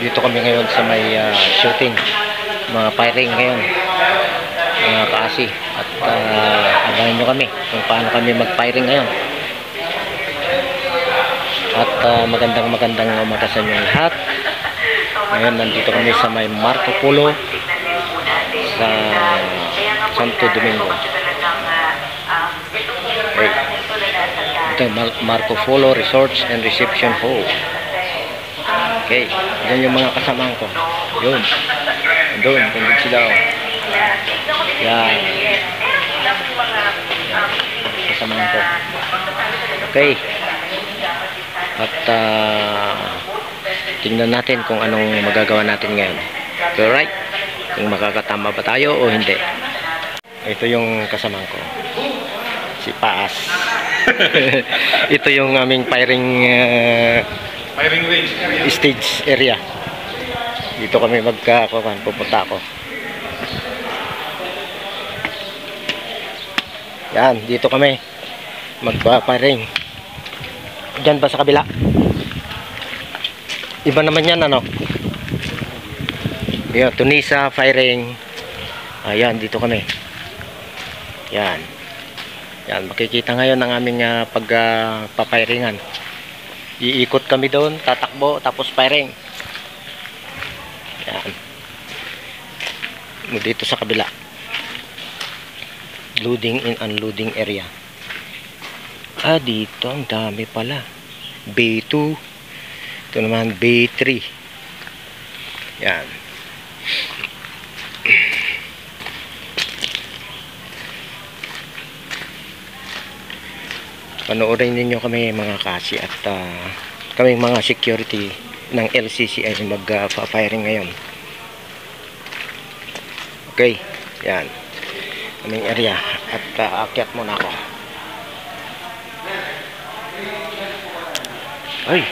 Dito kami ngayon sa may ah, shooting. Mga firing ngayon. Mga kaasi. At uh, abangan nyo kami kung paano kami mag-firing ngayon. At ah, magandang magandang umaga sa inyo lahat. Ngayon nandito kami sa may Marco Polo sa Santo Domingo. Okay. Ito Marco Polo Resorts and Reception Hall. Okay, yan yung mga kasamahan ko. Yun. Doon, tundog sila. Oh. Yan. Kasamahan ko. Okay. At ah, tingnan natin kung anong magagawa natin ngayon. Alright? Kung makakatama ba tayo o hindi. Ito yung kasamahan ko. Si Paas. Ito yung aming firing ah, Firing range area. stage area. Dito kami magkakuan, pupunta ako. Yan, dito kami magpa-firing. Diyan ba sa kabila? Iba naman yan ano? Yan, Tunisa firing. Ayan, dito kami. Yan. Yan, makikita ngayon ang aming uh, pagpapiringan. Iikot kami doon, tatakbo, tapos firing. Yan. Dito sa kabila. Loading and unloading area. Ah, dito ang dami pala. B2. Ito naman B3. Yan. Panoorin ninyo kami mga kasi at uh, kami mga security ng LCC ay mag-firing ngayon okay yan kaming area at uh, akyat muna ako ay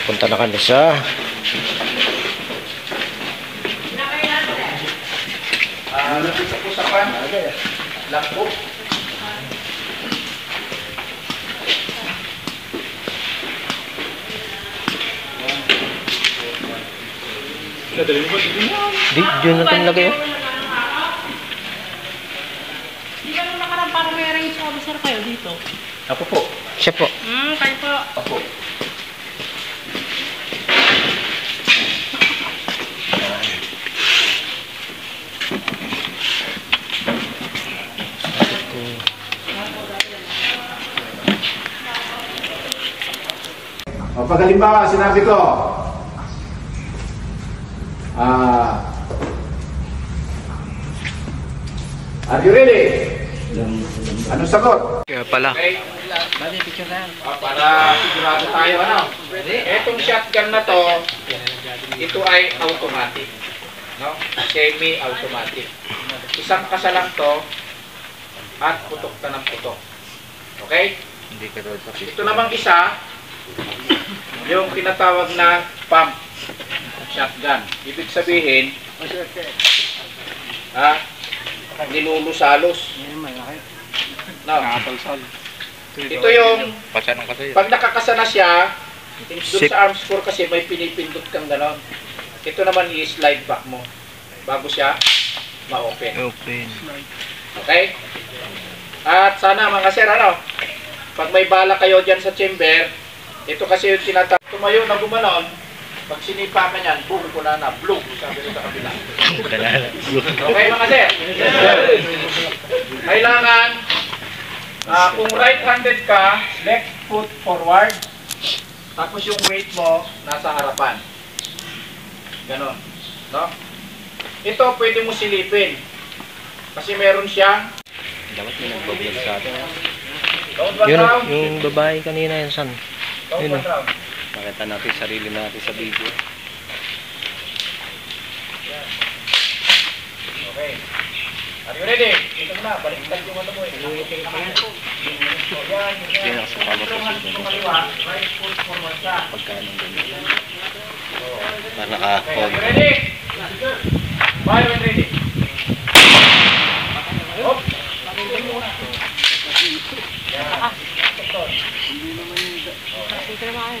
pupunta na kami sa Ah, lapit sa pusapan. Lakbo. Nadali mo ba dito mo? di, dyan natin lagay oh. Di ba nung nakarang parang may range officer kayo dito? Ako po. siya po Hmm, kayo po. Ako. Pag halimbawa, sinabi ko, ah, are you ready? Anong sagot? kaya pala Okay. Ah, para sigurado tayo ano. Etong shotgun na to, ito ay automatic. No? Semi-automatic. Isang kasalang to at putok ka ng putok. Okay? hindi ka daw Ito namang isa, yung tinatawag na pump shotgun. Ibig sabihin, ha, nilulusalos. No. Ito yung pag nakakasana siya, doon sa arms core kasi may pinipindot kang ganon. Ito naman i-slide back mo bago siya ma-open. open Okay? At sana mga sir, ano, pag may bala kayo dyan sa chamber, ito kasi yung tinatawag. Tumayo na gumanon, pag sinipa ka niyan, boom, kuna na, bloom, sabi rin sa kabila. Okay mga sir? Kailangan, ah, kung right-handed ka, left foot forward, tapos yung weight mo nasa harapan. Ganon. No? Ito pwede mo silipin. Kasi meron siyang dapat may nagbablog sa atin yun yung babae kanina yun san Count yun, one round. makita natin yung sarili natin sa video Okay. Are you ready? Ito na, baliktad yung ano mo eh. Yan, ang sa right foot forward ka. pagkain ng ganyan para Okay, naka-hold are you ready? When ready. Hop. Yan. Ito. Ay, tinamaan.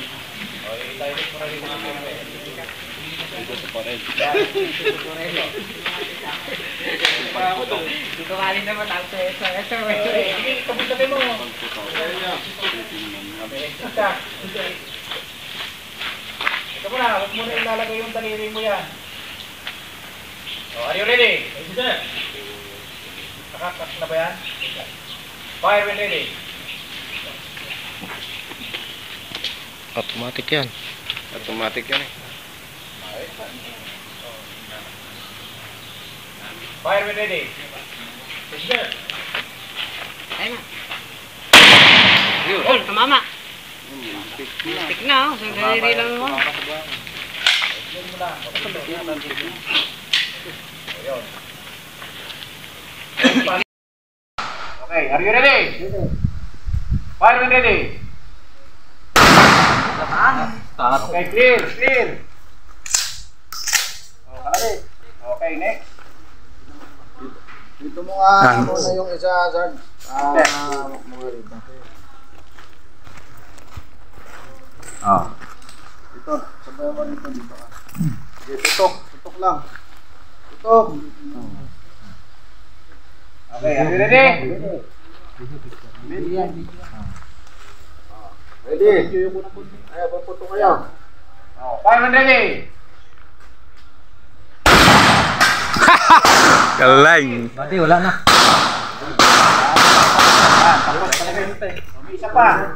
Dito sa pared. Dito ka rin naman ako sa ito. Sige, kabutabi mo. Ito mo na, huwag mo na ilalagay yung daliri mo yan. Oh, are you ready? Yes, sir. Nakakat na ba yan? Fire when ready. Automatic yan. Automatic yan eh. Fire when ready. Yes, sir. Ayun na. Oh, tumama. Tik na, oh. Sandali lang mo. Yan mo lang. Ayun. Okay, are you ready? Fire when ready. Okay, clear, clear. Okay, okay next. Dito mo nga muna yung isa, Sarge. Ah, mga rito. Ah. Ito, sabay mo dito ka. Sige, tutok. Tutok lang. Tutok. Okay, are you ready? Ready? Ay, paputok kayo. Oh, fire when ready. Galing. Ah, tapos talaga yun. May isa pa.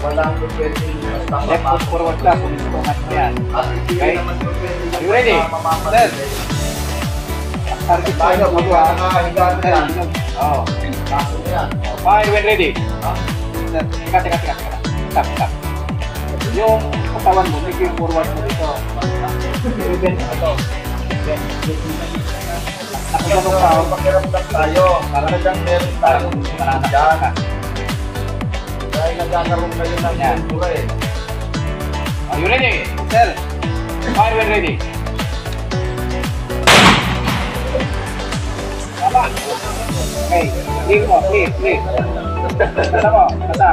Pwede Left foot forward ka kung gusto mo yan. Okay. Are you ready? Mamamatay. Target na yan. Oh. Kaso na yan. Fire when ready. Teka, teka, teka, teka. Stop, stop. Yung katawan mo, may yung forward mo dito. Mo ito. Nakaganong ka. Pakiramdam tayo, talagang meron tayong Nananakit Dahil nagkakaroon kayo ng Yan. kultura eh. Are you ready? Sir. Fire when ready. Tama. Okay. Clear mo. Clear. Clear. Kasa mo. Kasa.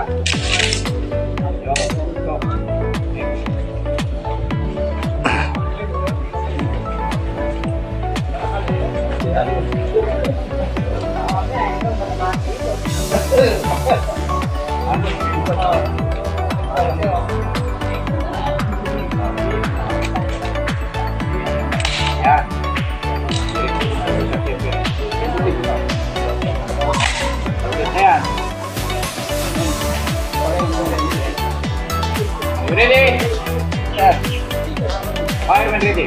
Ready.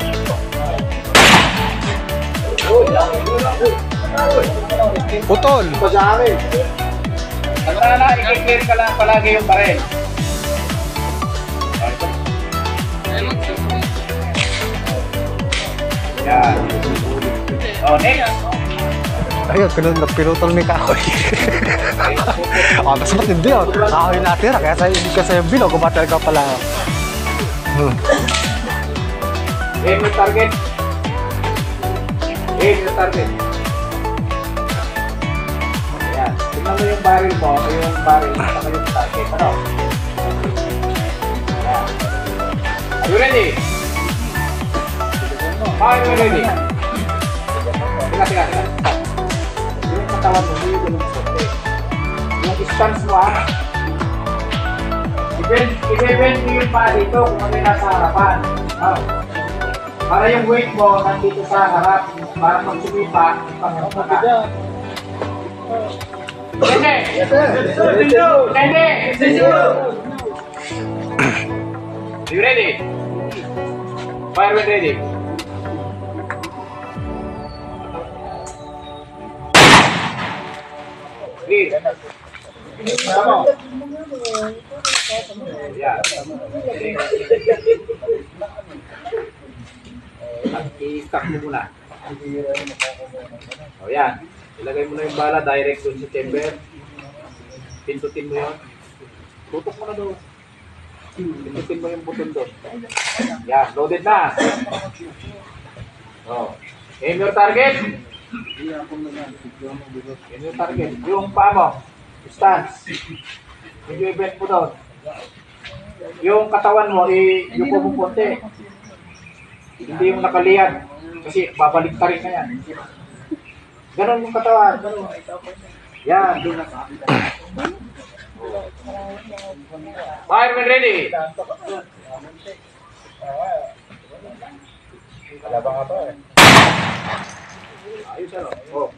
Putol. Pa sa akin. Tanda na, i-clear ka lang palagi yung baril. Yan. Oh, next. Ayun, pinun pinutol ni Kahoy. oh, mas matindi yun. Kahoy natira, kaya sa hindi ka sa bilog, kumatal ka pala. Hmm. Aim yung target. Aim yung target. Ayan. Tingnan mo yung barrel mo, yung barrel, saka yung target. Ano? Ayan. Are you ready? Are you ready? Teka, teka, teka. Yung katawan mo, yung ganun sa Yung stance mo, ha? I-bend mo yung paa dito kung ano yung nasa harapan. Oh. Para yung weight mo nandito sa harap. Para pag! You ready? Ready. Yeah. At i-stack mo muna. O yan. Ilagay mo na yung bala direct doon sa chamber. Pindutin mo yun. Tutok mo na doon. Pindutin mo yung button doon. Yan. Loaded na. O. Aim your target. Aim your target. Yung paa mo. Stance. Medyo i-bend mo doon. Yung katawan mo, i-yuko mo konti. Hindi yung nakaliyan. Kasi babalik ka rin na yan. Ganon yung katawan. Yan. Fire when ready. Kalabang ka to eh. Ayos ano? Oh,